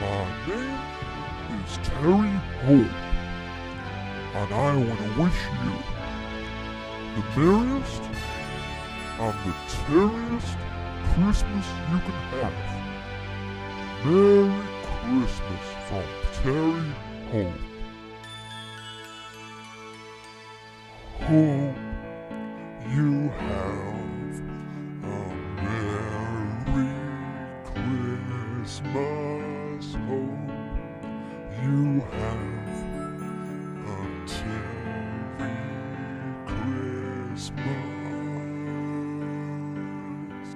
My name is Terry Hope, and I want to wish you the merriest and the terriest Christmas you can have. Merry Christmas from Terry Hope. Have Terry Christmas.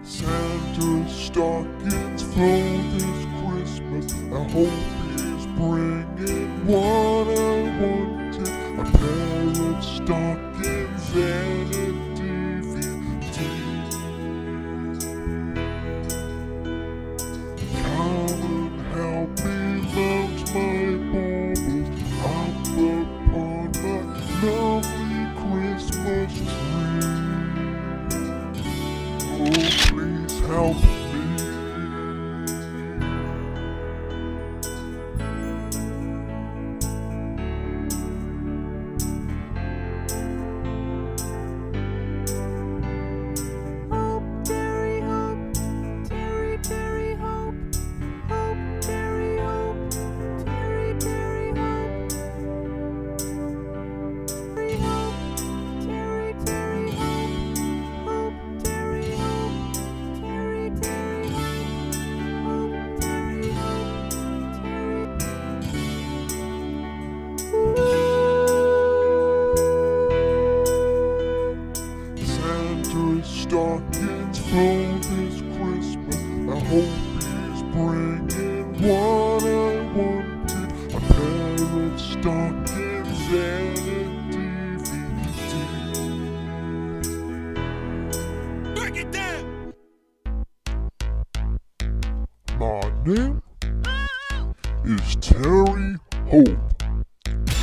Santa's stockings full this Christmas. I hope he's bringing what I wanted. A pair of stockings lovely Christmas tree. Oh, please help stockings full this Christmas. I hope he's bringing what I wanted. A pair of stockings and a DVD. Break it down. My name oh, oh. is Terry Hope.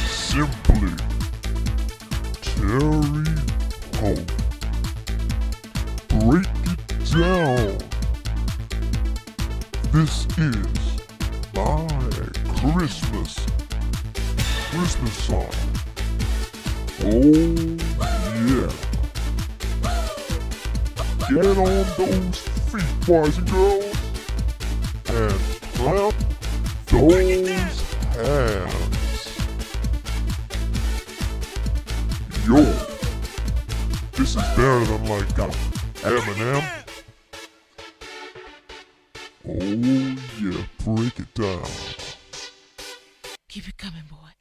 Simply This is my Christmas Christmas song. Oh yeah. Get on those feet, boys and girls and clap those hands. Yo, this is better than like Eminem. Oh yeah, break it down. Keep it coming, boy.